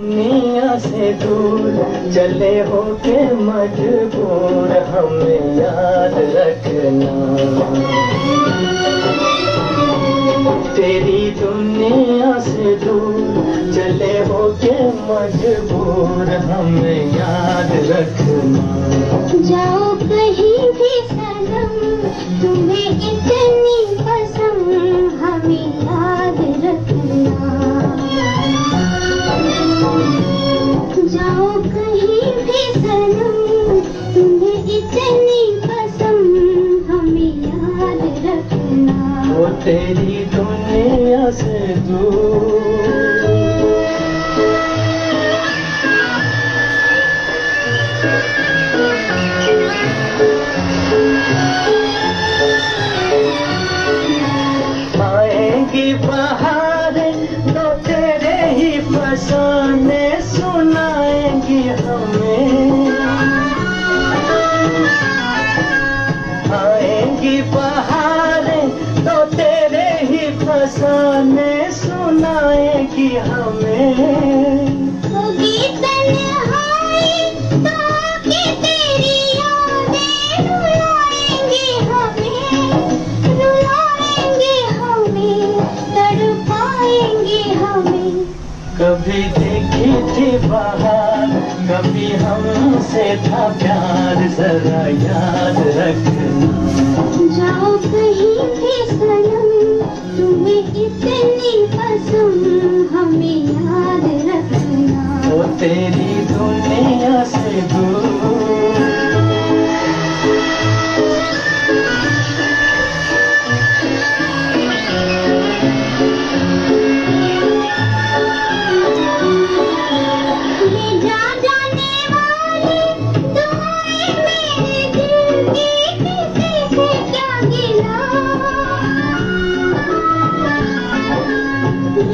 दुनिया से दूर चले हो के मजबूर हमें याद रखना। तेरी दुनिया से दूर चले हो के मजबूर हमें याद रखना। जाओ कहीं भी सनम, तुम्हें इतनी पसंद हमें तेरी दुनिया से दूर। हमें। होगी तन्हाई तो कि तेरी यादें रुलाएँगी हमें। रुलाएँगी हमें तड़पाएँगी हमें। कभी देखी थी बाहर कभी हमसे था प्यार जरा याद रखना। जाओ कहीं भी सनम तुम्हें इतनी पसंद हमें याद रखना। वो तेरी दुनिया से दूर। जा जाने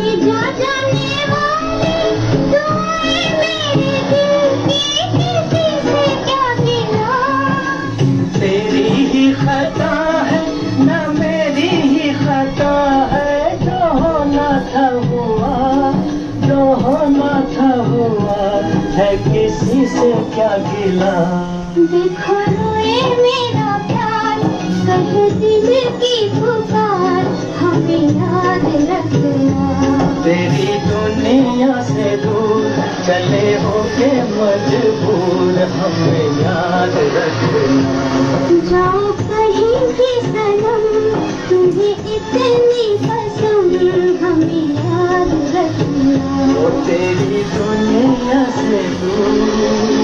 ही किसी से क्या गिला? देखो तेरी दुनिया से दूर चले हो के मजबूर हमें याद रखना। जाओ कहीं भी सनम तुम्हें इतनी पसंद हमें याद रखना। वो तेरी दुनिया से दूर